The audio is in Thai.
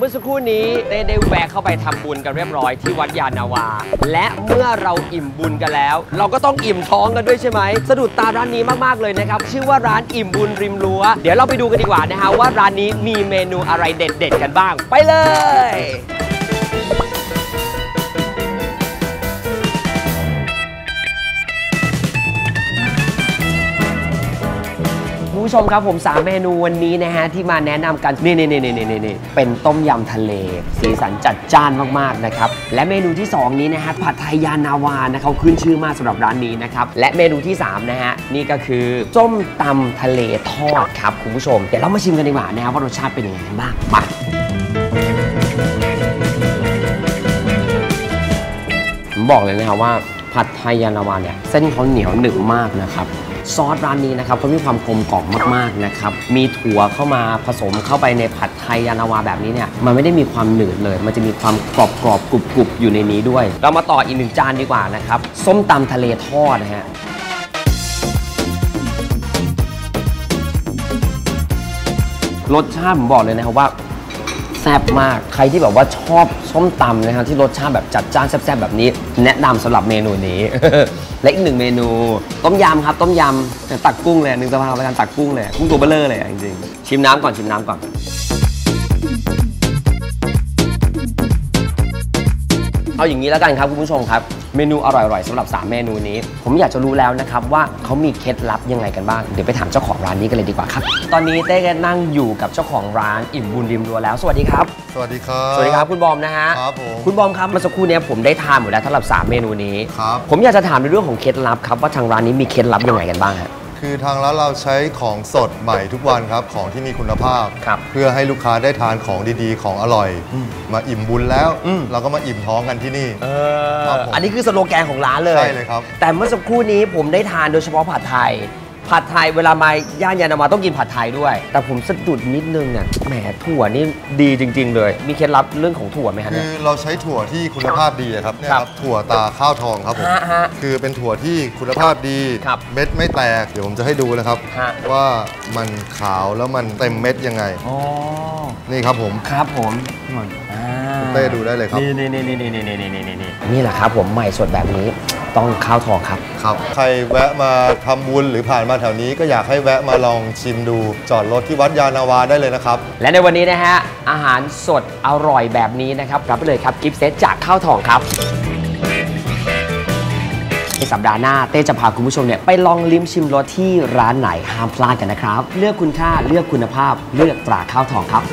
เมื่อสักครู่นี้ได้ได้แวะเข้าไปทำบุญกันเรียบร้อยที่วัดยานนาวา และเมื่อเราอิ่มบุญกันแล้ว เราก็ต้องอิ่มท้องกันด้วยใช่ไหมสะดุดตาร้านนี้มากๆเลยนะครับ ชื่อว่าร้านอิ่มบุญริมรั้ว เดี๋ยวเราไปดูกันดีกว่านะฮะว่าร้านนี้มีเมนูอะไรเด็ด ๆ กันบ้าง ไปเลย คุณผู้ชมครับผม 3 เมนูวันนี้นะฮะที่มาแนะนำกันนี่นี่นี่นี่นี่นี่เป็นต้มยำทะเล สีสันจัดจ้านมากๆนะครับและเมนูที่ 2 นี้นะฮะผัดไทยยานาวานะเขาขึ้นชื่อมากสำหรับร้านนี้นะครับและเมนูที่3นะฮะนี่ก็คือส้มตำทะเลทอดครับคุณผู้ชมเดี๋ยวเรามาชิมกันดีกว่านะครับว่ารสชาติเป็นยังไงบ้างมาผมบอกเลยนะครับว่าผัดไทยยานาวาเนี่ยเส้นเขาเหนียวหนึบมากนะครับ ซอสร้านนี้นะครับเขามีความกลมกล่อมมากๆนะครับ มีถั่วเข้ามาผสมเข้าไปในผัดไทยยานาวาแบบนี้เนี่ย มันไม่ได้มีความหนืดเลย มันจะมีความกรอบกรอบๆกรุบกรุบๆอยู่ในนี้ด้วย เรามาต่ออีกหนึ่งจานดีกว่านะครับ ส้มตำทะเลทอดนะฮะรสชาติผมบอกเลยนะครับว่า แซ่บมาก ใครที่แบบว่าชอบส้มตำนะครับที่รสชาติแบบจัดจ้านแซ่บๆแบบนี้ แนะนำสำหรับเมนูนี้ และอีกหนึ่งเมนู ต้มยำครับ ต้มยำแต่ตักกุ้งเลยหนึ่งสภาพในการตักกุ้งเลยกุ้งตัวเบลเลอร์เลยจริงๆชิมน้ำก่อนชิมน้ำก่อนเอาอย่างนี้แล้วกันครับคุณผู้ชมครับ เมนูอร่อยๆสำหรับ 3 เมนูนี้ ผมอยากจะรู้แล้วนะครับว่าเขามีเคล็ดลับยังไงกันบ้างเดี๋ยวไปถามเจ้าของร้านนี้กันเลยดีกว่าครับ ตอนนี้เต้ก็นั่งอยู่กับเจ้าของร้านอิ่มบุญริมรัวแล้วสวัสดีครับ สวัสดีครับ สวัสดีครับคุณบอมนะฮะครับผมคุณบอมครับเมื่อสักครู่เนี้ยผมได้ทานหมดแล้วสำหรับ 3 เมนูนี้ ครับ ผมอยากจะถามในเรื่องของเคล็ดลับครับว่าทางร้านนี้มีเคล็ดลับยังไงกันบ้างฮะ คือทางร้านเราใช้ของสดใหม่ทุกวันครับ ของที่มีคุณภาพ ครับเพื่อให้ลูกค้าได้ทานของดีๆ ของอร่อย มาอิ่มบุญแล้ว อืม เราก็มาอิ่มท้องกันที่นี่ เอครับผมอันนี้คือสโลแกนของร้านเลย ใช่เลยครับแต่เมื่อสักครู่นี้ผมได้ทานโดยเฉพาะผัดไทย ผัดไทยเวลามาย่านยานาวาต้องกินผัดไทยด้วย แต่ผมสะดุดนิดนึงเนี่ยแหมถั่วนี่ดีจริง ๆ เลย มีเคล็ดลับเรื่องของถั่วไหมฮะคืเนี่ย อเราใช้ถั่วที่คุณภาพดีอะครับเนี่ยครับครับถั่วตาข้าวทองครับผมฮะฮะคือเป็นถั่วที่คุณภาพดีครับเม็ดไม่แตกเดี๋ยวผมจะให้ดูนะครับ ฮะ ว่ามันขาวแล้วมันเต็มเม็ดยังไง อ๋อนี่ครับผม ครับผมอ่าเต้ดูได้เลยครับ นี่นี่นี่นี่นี่นี่นี่นี่นี่นี่แหละครับผมใหม่สดแบบนี้ ต้องข้าวทองครับ ครับ ใครแวะมาทำบุญหรือผ่านมาแถวนี้ ก็อยากให้แวะมาลองชิมดู จอดรถที่วัดยานาวาได้เลยนะครับ และในวันนี้นะฮะ อาหารสดอร่อยแบบนี้นะครับ รับไปเลยครับกิฟต์เซตจากข้าวทองครับในสัปดาห์หน้าเต้จะพาคุณผู้ชมเนี่ยไปลองลิ้มชิมรสที่ร้านไหนห้ามพลาดกันนะครับ เลือกคุณค่าเลือกคุณภาพเลือกตราข้าวทองครับ